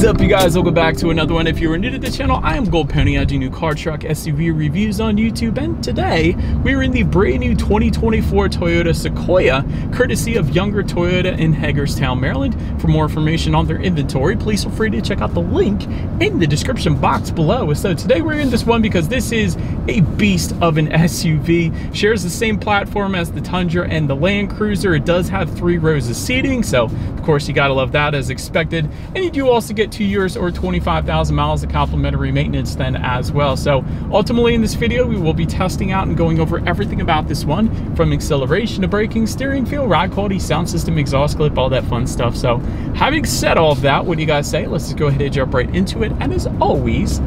is up you guys? Welcome back to another one. If you are new to the channel i am gold pony i do new car truck suv reviews on youtube and today we're in the brand new 2024 toyota sequoia courtesy of younger toyota in hagerstown maryland. For more information on their inventory please feel free to check out the link in the description box below. So today we're in this one because this is a beast of an suv shares the same platform as the tundra and the land cruiser. It does have three rows of seating so of course you gotta love that as expected. And you do also get two years or 25,000 miles of complimentary maintenance then as well. So ultimately in this video, we will be testing out and going over everything about this one from acceleration to braking, steering feel, ride quality, sound system, exhaust clip, all that fun stuff. So having said all of that, what do you guys say? Let's just go ahead and jump right into it. And as always,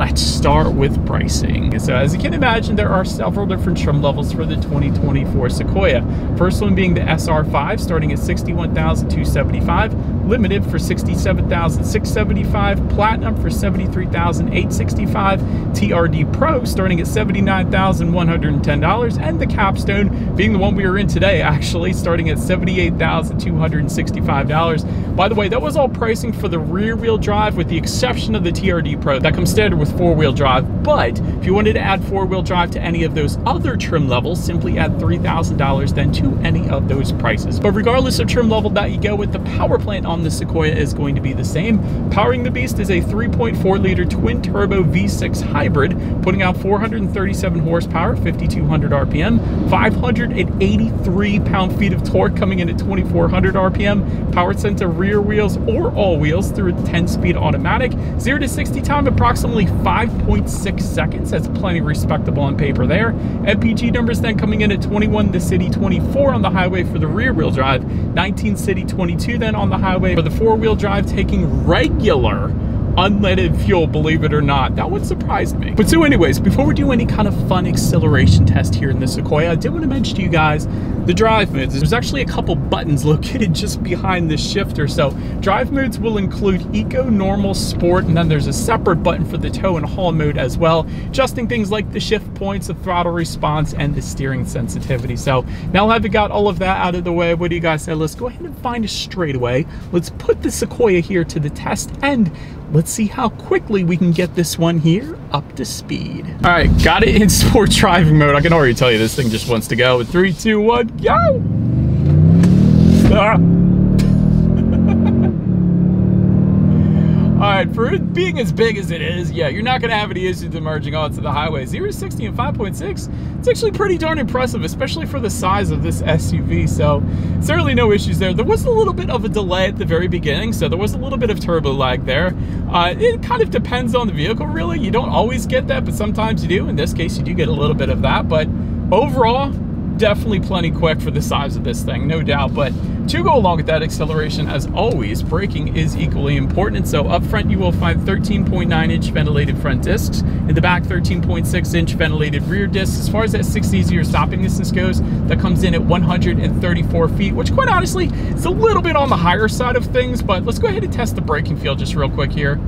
let's start with pricing. So as you can imagine, there are several different trim levels for the 2024 Sequoia. First one being the SR5 starting at 61,275, limited for 67,675, platinum for 73,865, TRD Pro starting at $79,110, and the capstone being the one we are in today actually starting at $78,265. By the way, that was all pricing for the rear wheel drive with the exception of the TRD Pro. That comes standard with four-wheel drive, but if you wanted to add four-wheel drive to any of those other trim levels, simply add $3,000 then to any of those prices. But regardless of trim level that you go with, the power plant on the Sequoia is going to be the same. Powering the beast is a 3.4 liter twin turbo V6 hybrid, putting out 437 horsepower, 5,200 RPM, 583 pound-feet of torque coming in at 2,400 RPM, power sent to rear wheels or all wheels through a 10-speed automatic, 0 to 60 time approximately 5.6 seconds. That's plenty respectable on paper there. MPG numbers then coming in at 21 the city, 24 on the highway for the rear wheel drive, 19 city, 22 then on the highway for the four wheel drive, taking regular unleaded fuel, believe it or not. That would surprise me. But so anyways, before we do any kind of fun acceleration test here in the Sequoia, I did want to mention to you guys the drive modes. There's actually a couple buttons located just behind the shifter. So drive modes will include Eco, Normal, Sport, and then there's a separate button for the tow and haul mode as well, adjusting things like the shift points, the throttle response, and the steering sensitivity. So now having got all of that out of the way, what do you guys say? Let's go ahead and find a straightaway. Let's put the Sequoia here to the test and let's see how quickly we can get this one here up to speed. All right, got it in sport driving mode. I can already tell you this thing just wants to go. Three, two, one, go! Ah. Right, for being as big as it is, yeah, you're not gonna have any issues emerging onto the highway. 0 to 60 and 5.6, it's actually pretty darn impressive, especially for the size of this SUV. So certainly no issues there. There was a little bit of a delay at the very beginning, so there was a little bit of turbo lag there. Uh, it kind of depends on the vehicle, really. You don't always get that, but sometimes you do. In this case, you do get a little bit of that, but overall, definitely plenty quick for the size of this thing, no doubt. But to go along with that acceleration, as always, braking is equally important. So up front, you will find 13.9 inch ventilated front discs. In the back, 13.6 inch ventilated rear discs. As far as that 60 0 stopping distance goes, that comes in at 134 feet, which quite honestly, is a little bit on the higher side of things, but let's go ahead and test the braking feel just real quick here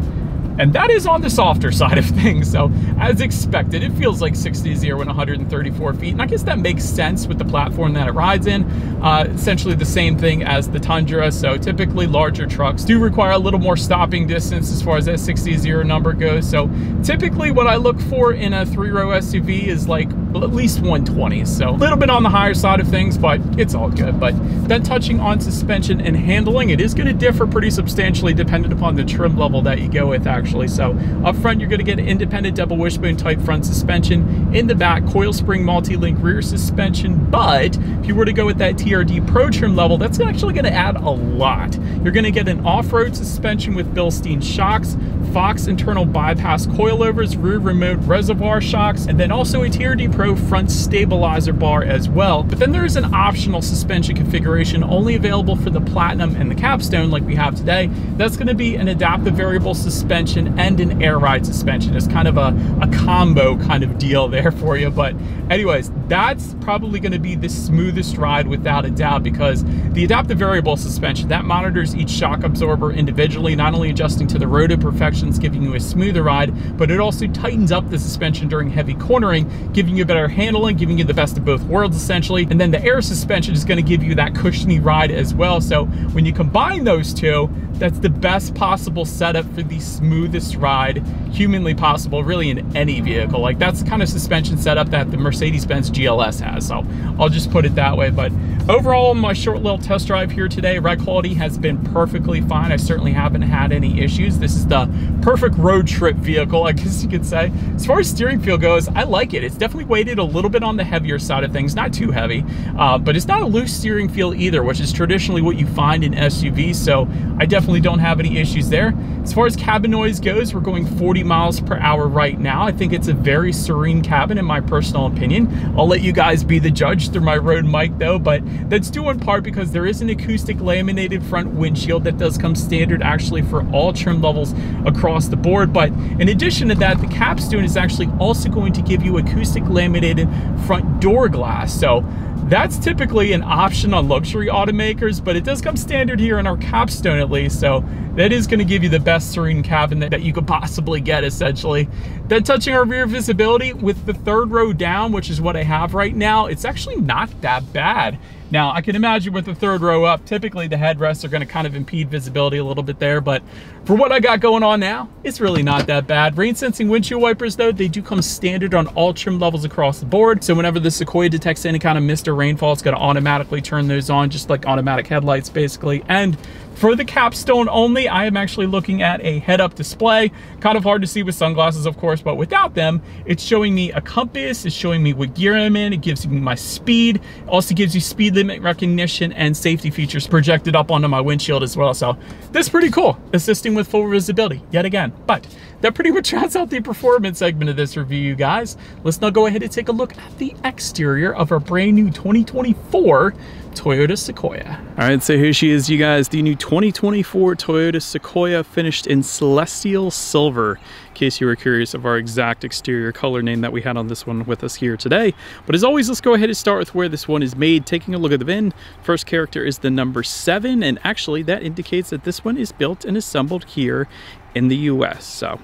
and that is on the softer side of things. So as expected, it feels like 60 0 and 134 feet. And I guess that makes sense with the platform that it rides in. Uh, essentially the same thing as the Tundra. So typically larger trucks do require a little more stopping distance as far as that 60 0 number goes. So typically what I look for in a three row SUV is like at least 120. So a little bit on the higher side of things, but it's all good. But then touching on suspension and handling, it is going to differ pretty substantially dependent upon the trim level that you go with actually. So up front, you're going to get independent double wishbone type front suspension. In the back, coil spring multi-link rear suspension. But if you were to go with that TRD Pro trim level, that's actually going to add a lot. You're going to get an off-road suspension with Bilstein shocks, Fox internal bypass coilovers, rear remote reservoir shocks, and then also a TRD Pro front stabilizer bar as well. But then there is an optional suspension configuration only available for the Platinum and the Capstone like we have today. That's gonna be an adaptive variable suspension and an air ride suspension. It's kind of a, a combo kind of deal there for you. But anyways, that's probably gonna be the smoothest ride without a doubt because the adaptive variable suspension, that monitors each shock absorber individually, not only adjusting to the road imperfections suspensions, giving you a smoother ride, but it also tightens up the suspension during heavy cornering, giving you a better handling, giving you the best of both worlds essentially. And then the air suspension is gonna give you that cushiony ride as well. So when you combine those two, that's the best possible setup for the smoothest ride humanly possible, really in any vehicle. Like that's the kind of suspension setup that the Mercedes-Benz GLS has. So I'll just put it that way. But overall, my short little test drive here today, ride quality has been perfectly fine. I certainly haven't had any issues. This is the perfect road trip vehicle, I guess you could say. As far as steering feel goes, I like it. It's definitely weighted a little bit on the heavier side of things, not too heavy, uh, but it's not a loose steering feel either, which is traditionally what you find in SUVs. So I definitely don't have any issues there. As far as cabin noise goes, we're going 40 miles per hour right now. I think it's a very serene cabin in my personal opinion. I'll let you guys be the judge through my road mic though, but that's due in part because there is an acoustic laminated front windshield that does come standard actually for all trim levels across the board. But in addition to that, the capstone is actually also going to give you acoustic laminated front door glass. So that's typically an option on luxury automakers, but it does come standard here in our capstone at least, so that is gonna give you the best serene cabin that, that you could possibly get essentially. Then touching our rear visibility with the third row down, which is what I have right now, it's actually not that bad. Now, I can imagine with the third row up, typically the headrests are gonna kind of impede visibility a little bit there, but for what I got going on now, it's really not that bad. Rain sensing windshield wipers though, they do come standard on all trim levels across the board. So whenever the Sequoia detects any kind of mist rainfall, it's gonna automatically turn those on, just like automatic headlights basically. And for the capstone only, I am actually looking at a head-up display. Kind of hard to see with sunglasses, of course, but without them, it's showing me a compass, it's showing me what gear I'm in, it gives me my speed, it also gives you speed limit recognition and safety features projected up onto my windshield as well. So that's pretty cool, assisting with full visibility yet again. But that pretty much rounds out the performance segment of this review, you guys. Let's now go ahead and take a look at the exterior of our brand new 2024 Toyota Sequoia. All right, so here she is, you guys, the new 2024 Toyota Sequoia finished in Celestial Silver, in case you were curious of our exact exterior color name that we had on this one with us here today. But as always, let's go ahead and start with where this one is made. Taking a look at the VIN, first character is the number seven, and actually that indicates that this one is built and assembled here in the US. So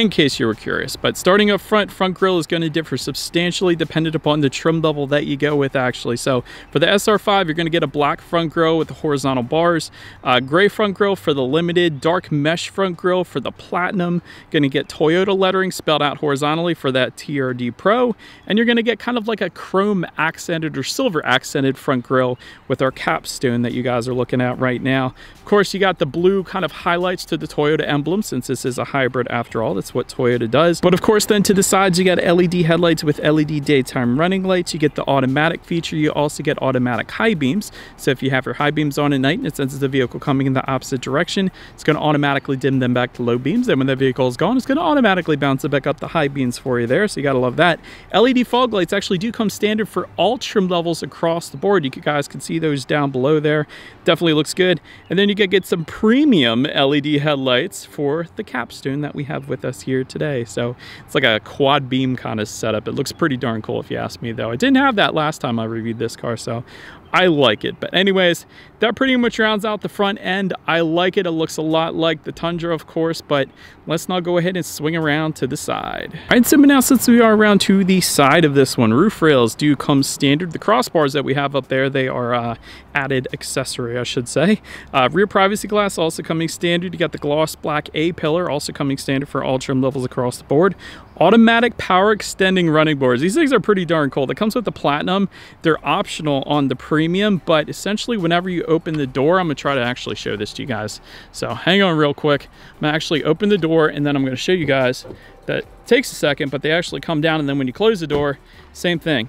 in case you were curious. But starting up front, front grille is going to differ substantially dependent upon the trim level that you go with actually. So for the SR5, you're going to get a black front grille with the horizontal bars, uh, gray front grille for the limited, dark mesh front grille for the platinum, going to get Toyota lettering spelled out horizontally for that TRD Pro, and you're going to get kind of like a chrome accented or silver accented front grille with our capstone that you guys are looking at right now. Of course, you got the blue kind of highlights to the Toyota emblem since this is a hybrid after all. That's what Toyota does. But of course, then to the sides, you got LED headlights with LED daytime running lights. You get the automatic feature. You also get automatic high beams. So if you have your high beams on at night and it senses the vehicle coming in the opposite direction, it's going to automatically dim them back to low beams. Then when the vehicle is gone, it's going to automatically bounce it back up the high beams for you there. So you got to love that. LED fog lights actually do come standard for all trim levels across the board. You guys can see those down below there. Definitely looks good. And then you get, get some premium LED headlights for the capstone that we have with us us here today. So it's like a quad beam kind of setup. It looks pretty darn cool if you ask me though. I didn't have that last time I reviewed this car, so I like it. But anyways, that pretty much rounds out the front end. I like it. It looks a lot like the Tundra, of course, but let's now go ahead and swing around to the side. All right, so now since we are around to the side of this one, roof rails do come standard. The crossbars that we have up there, they are uh, added accessory, I should say. Uh, rear privacy glass also coming standard. You got the gloss black A-pillar also coming standard for all trim levels across the board. Automatic power extending running boards. These things are pretty darn cool. It comes with the Platinum. They're optional on the Premium, but essentially whenever you open the door, I'm gonna try to actually show this to you guys. So hang on real quick. I'm gonna actually open the door and then I'm gonna show you guys that takes a second, but they actually come down and then when you close the door, same thing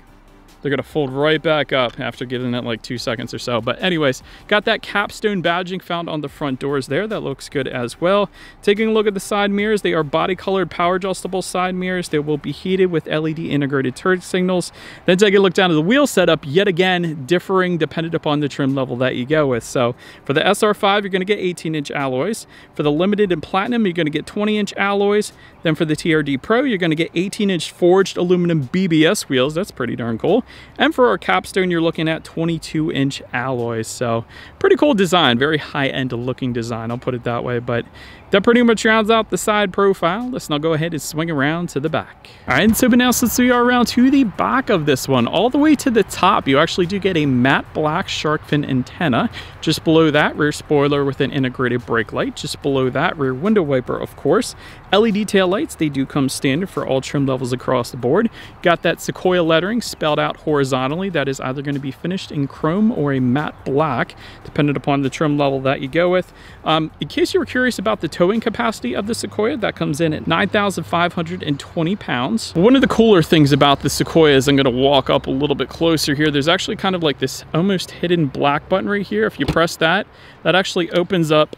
they're gonna fold right back up after giving it like two seconds or so. But anyways, got that capstone badging found on the front doors there. That looks good as well. Taking a look at the side mirrors, they are body colored power adjustable side mirrors. They will be heated with LED integrated turn signals. Then take a look down at the wheel setup, yet again, differing dependent upon the trim level that you go with. So for the SR5, you're gonna get 18 inch alloys. For the limited and platinum, you're gonna get 20 inch alloys. Then for the TRD Pro, you're gonna get 18 inch forged aluminum BBS wheels. That's pretty darn cool. And for our capstone, you're looking at 22 inch alloys. So pretty cool design, very high end looking design, I'll put it that way. But that pretty much rounds out the side profile. Let's now go ahead and swing around to the back. All right, and so now since we are around to the back of this one, all the way to the top, you actually do get a matte black shark fin antenna. Just below that, rear spoiler with an integrated brake light. Just below that, rear window wiper, of course. LED tail lights, they do come standard for all trim levels across the board. Got that Sequoia lettering spelled out horizontally. That is either going to be finished in chrome or a matte black, depending upon the trim level that you go with. Um, in case you were curious about the towing capacity of the Sequoia, that comes in at 9,520 pounds. One of the cooler things about the Sequoia is I'm going to walk up a little bit closer here. There's actually kind of like this almost hidden black button right here. If you press that, that actually opens up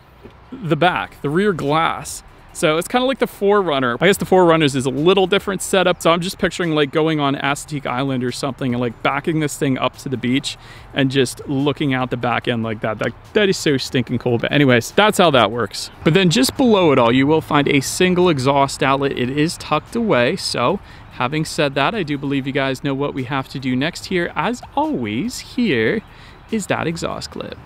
the back, the rear glass. So it's kind of like the 4Runner. I guess the 4Runners is a little different setup. So I'm just picturing like going on Assateague Island or something and like backing this thing up to the beach and just looking out the back end like that. That, that is so stinking cool. But anyways, that's how that works. But then just below it all, you will find a single exhaust outlet. It is tucked away. So having said that, I do believe you guys know what we have to do next here. As always, here is that exhaust clip.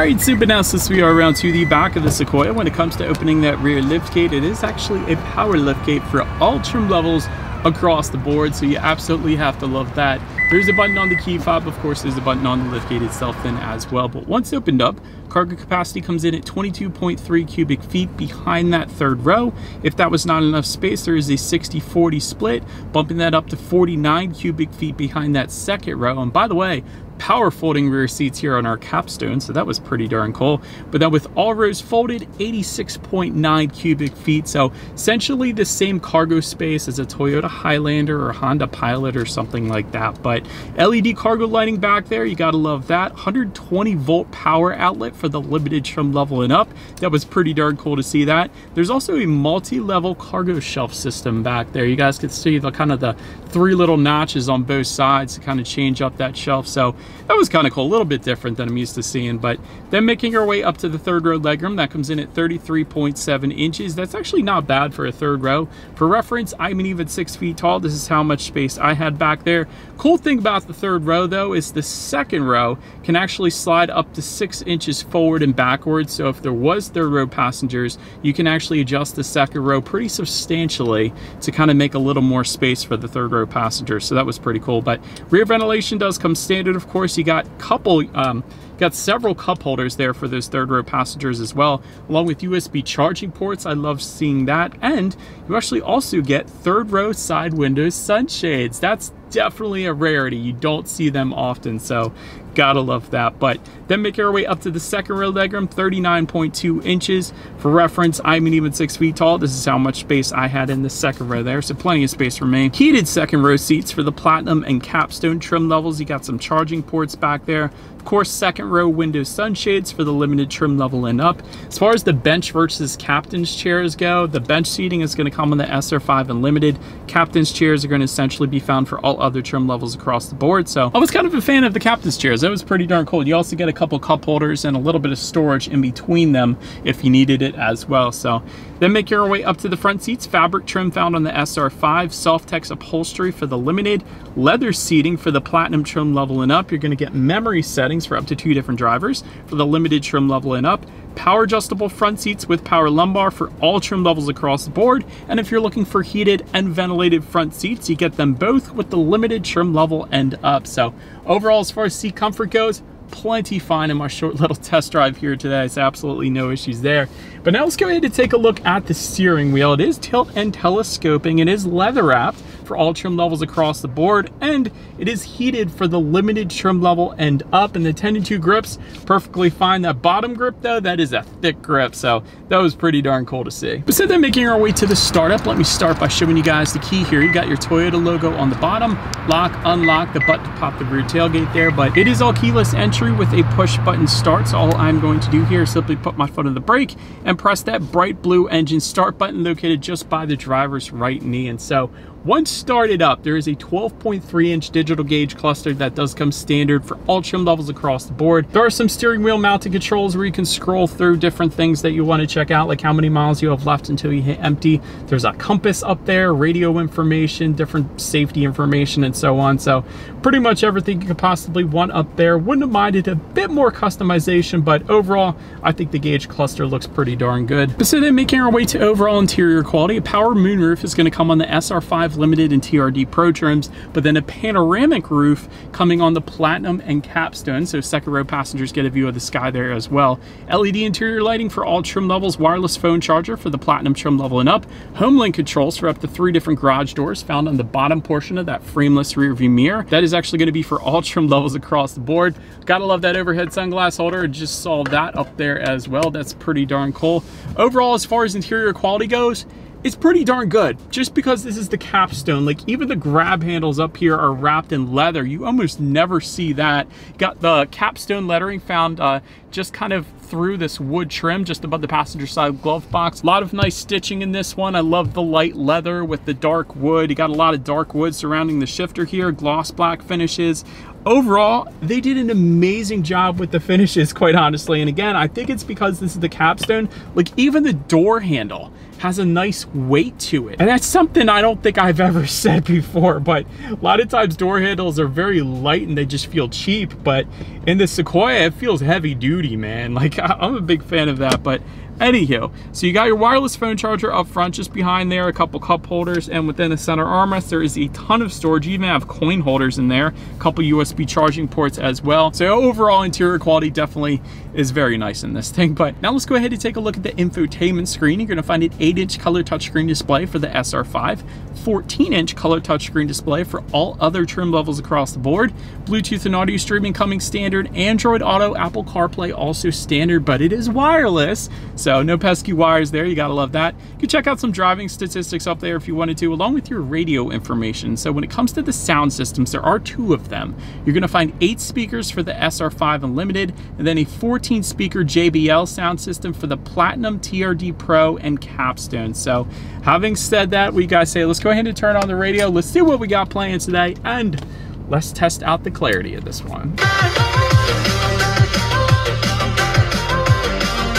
All right, super now since we are around to the back of the Sequoia, when it comes to opening that rear liftgate, it is actually a power liftgate for all trim levels across the board, so you absolutely have to love that. There's a button on the key fob, of course there's a button on the liftgate itself then as well, but once opened up, cargo capacity comes in at 22.3 cubic feet behind that third row. If that was not enough space, there is a 60-40 split, bumping that up to 49 cubic feet behind that second row, and by the way, power folding rear seats here on our capstone, so that was pretty darn cool. But then with all rows folded, 86.9 cubic feet, so essentially the same cargo space as a Toyota Highlander or Honda Pilot or something like that. But LED cargo lighting back there, you gotta love that. 120 volt power outlet for the limited trim level and up. That was pretty darn cool to see that. There's also a multi-level cargo shelf system back there. You guys can see the kind of the three little notches on both sides to kind of change up that shelf. So that was kind of cool, a little bit different than I'm used to seeing. But then making our way up to the third row legroom, that comes in at 33.7 inches. That's actually not bad for a third row. For reference, I'm an even six feet tall. This is how much space I had back there. Cool thing about the third row though is the second row can actually slide up to six inches forward and backwards. So if there was third row passengers, you can actually adjust the second row pretty substantially to kind of make a little more space for the third row passengers. So that was pretty cool. But rear ventilation does come standard, of course. You got couple, um, got several cup holders there for those third row passengers as well, along with USB charging ports. I love seeing that. And you actually also get third row side windows sunshades. That's definitely a rarity. You don't see them often, so gotta love that. But then make our way up to the second row legroom, 39.2 inches. For reference, I'm an even six feet tall. This is how much space I had in the second row there, so plenty of space for me. Heated second row seats for the platinum and capstone trim levels. You got some charging ports back there. Of course, second row window sunshades for the limited trim level and up. As far as the bench versus captain's chairs go, the bench seating is going to come on the SR5 and Limited. Captain's chairs are going to essentially be found for all other trim levels across the board. So I was kind of a fan of the captain's chairs. That was pretty darn cool. You also get a couple cup holders and a little bit of storage in between them if you needed it as well. So then make your way up to the front seats. Fabric trim found on the SR5. Softex upholstery for the limited. Leather seating for the platinum trim level and up. You're going to get memory settings for up to two different drivers for the limited trim level and up power adjustable front seats with power lumbar for all trim levels across the board. And if you're looking for heated and ventilated front seats, you get them both with the limited trim level and up. So overall, as far as seat comfort goes, plenty fine in my short little test drive here today. It's absolutely no issues there. But now let's go ahead and take a look at the steering wheel. It is tilt and telescoping. It is leather wrapped for all trim levels across the board, and it is heated for the limited trim level and up, and the 10 and 2 grips perfectly fine. That bottom grip though, that is a thick grip, so that was pretty darn cool to see. But so then making our way to the startup, let me start by showing you guys the key here. You got your Toyota logo on the bottom, lock, unlock, the button to pop the rear tailgate there, but it is all keyless entry with a push button start, so all I'm going to do here is simply put my foot on the brake and press that bright blue engine start button located just by the driver's right knee. And so Once started up, there is a 12.3 inch digital gauge cluster that does come standard for all trim levels across the board. There are some steering wheel mounted controls where you can scroll through different things that you want to check out, like how many miles you have left until you hit empty. There's a compass up there, radio information, different safety information, and so on. So pretty much everything you could possibly want up there. Wouldn't have minded a bit more customization, but overall, I think the gauge cluster looks pretty darn good. But So then making our way to overall interior quality, a power moonroof is going to come on the SR5 Limited and TRD Pro trims, but then a panoramic roof coming on the Platinum and Capstone, so second row passengers get a view of the sky there as well. LED interior lighting for all trim levels, wireless phone charger for the Platinum trim level and up, home link controls for up to three different garage doors found on the bottom portion of that frameless rear view mirror. That is actually going to be for all trim levels across the board. Gotta love that overhead sunglass holder. Just saw that up there as well. That's pretty darn cool. Overall, as far as interior quality goes, it's pretty darn good. Just because this is the capstone like even the grab handles up here are wrapped in leather. You almost never see that. Got the capstone lettering found uh, just kind of through this wood trim just above the passenger side glove box. A lot of nice stitching in this one. I love the light leather with the dark wood. You got a lot of dark wood surrounding the shifter here. Gloss black finishes overall they did an amazing job with the finishes quite honestly and again i think it's because this is the capstone like even the door handle has a nice weight to it. And that's something I don't think I've ever said before, but a lot of times door handles are very light and they just feel cheap, but in the Sequoia, it feels heavy duty, man. Like I'm a big fan of that, but Anywho, so you got your wireless phone charger up front, just behind there, a couple cup holders, and within the center armrest, there is a ton of storage. You even have coin holders in there, a couple USB charging ports as well. So overall interior quality definitely is very nice in this thing. But now let's go ahead and take a look at the infotainment screen. You're gonna find an eight inch color touchscreen display for the SR5, 14 inch color touchscreen display for all other trim levels across the board, Bluetooth and audio streaming coming standard, Android Auto, Apple CarPlay also standard, but it is wireless. So so no pesky wires there, you gotta love that. You can check out some driving statistics up there if you wanted to, along with your radio information. So when it comes to the sound systems, there are two of them. You're gonna find eight speakers for the SR5 and Limited, and then a 14 speaker JBL sound system for the Platinum, TRD Pro, and Capstone. So having said that, we guys say, let's go ahead and turn on the radio. Let's see what we got playing today, and let's test out the clarity of this one.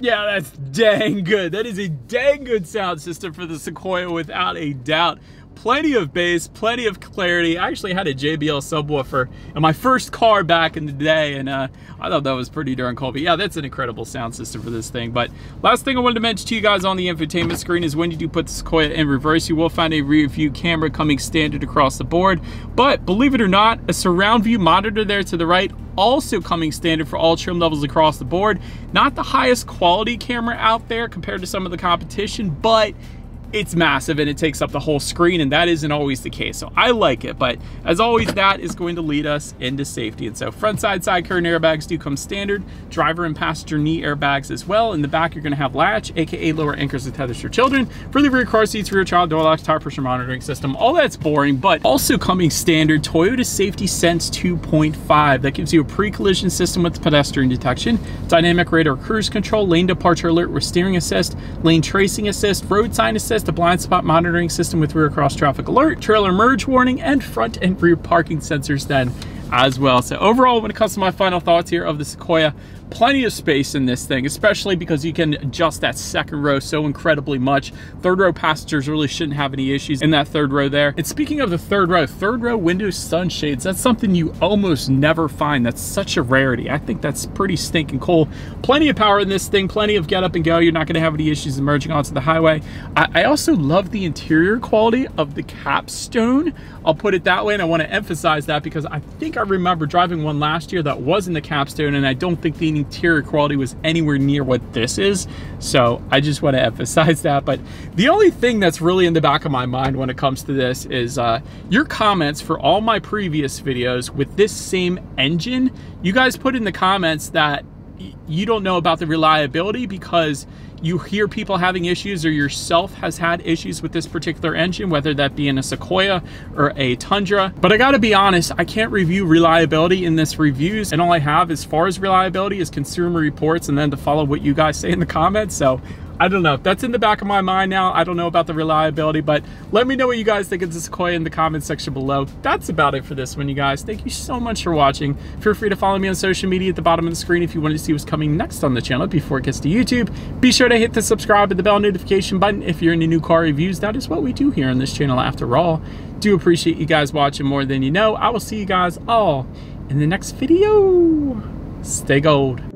Yeah, that's dang good. That is a dang good sound system for the Sequoia without a doubt plenty of bass, plenty of clarity. I actually had a JBL subwoofer in my first car back in the day, and uh, I thought that was pretty darn cool. But yeah, that's an incredible sound system for this thing. But last thing I wanted to mention to you guys on the infotainment screen is when you do put the Sequoia in reverse, you will find a rear view camera coming standard across the board. But believe it or not, a surround view monitor there to the right also coming standard for all trim levels across the board. Not the highest quality camera out there compared to some of the competition, but it's massive and it takes up the whole screen and that isn't always the case. So I like it, but as always, that is going to lead us into safety. And so front side side curtain airbags do come standard, driver and passenger knee airbags as well. In the back, you're gonna have latch, AKA lower anchors and tethers for children. For the rear car seats, rear child door locks, tire pressure monitoring system, all that's boring, but also coming standard, Toyota Safety Sense 2.5. That gives you a pre-collision system with pedestrian detection, dynamic radar cruise control, lane departure alert with steering assist, lane tracing assist, road sign assist, the blind spot monitoring system with rear cross traffic alert, trailer merge warning, and front and rear parking sensors then as well. So overall, when it comes to my final thoughts here of the Sequoia, plenty of space in this thing, especially because you can adjust that second row so incredibly much. Third row passengers really shouldn't have any issues in that third row there. And speaking of the third row, third row window sunshades, that's something you almost never find. That's such a rarity. I think that's pretty stinking cool. Plenty of power in this thing, plenty of get up and go. You're not gonna have any issues emerging onto the highway. I, I also love the interior quality of the capstone. I'll put it that way, and I wanna emphasize that because I think I remember driving one last year that was in the capstone, and I don't think the interior quality was anywhere near what this is. So I just want to emphasize that. But the only thing that's really in the back of my mind when it comes to this is uh, your comments for all my previous videos with this same engine. You guys put in the comments that you don't know about the reliability because you hear people having issues or yourself has had issues with this particular engine, whether that be in a Sequoia or a Tundra. But I gotta be honest, I can't review reliability in this reviews. And all I have as far as reliability is consumer reports and then to follow what you guys say in the comments. So I don't know. That's in the back of my mind now. I don't know about the reliability, but let me know what you guys think of the Sequoia in the comment section below. That's about it for this one, you guys. Thank you so much for watching. Feel free to follow me on social media at the bottom of the screen if you want to see what's coming next on the channel before it gets to YouTube. Be sure to hit the subscribe and the bell notification button if you're into new car reviews. That is what we do here on this channel after all. Do appreciate you guys watching more than you know. I will see you guys all in the next video. Stay gold.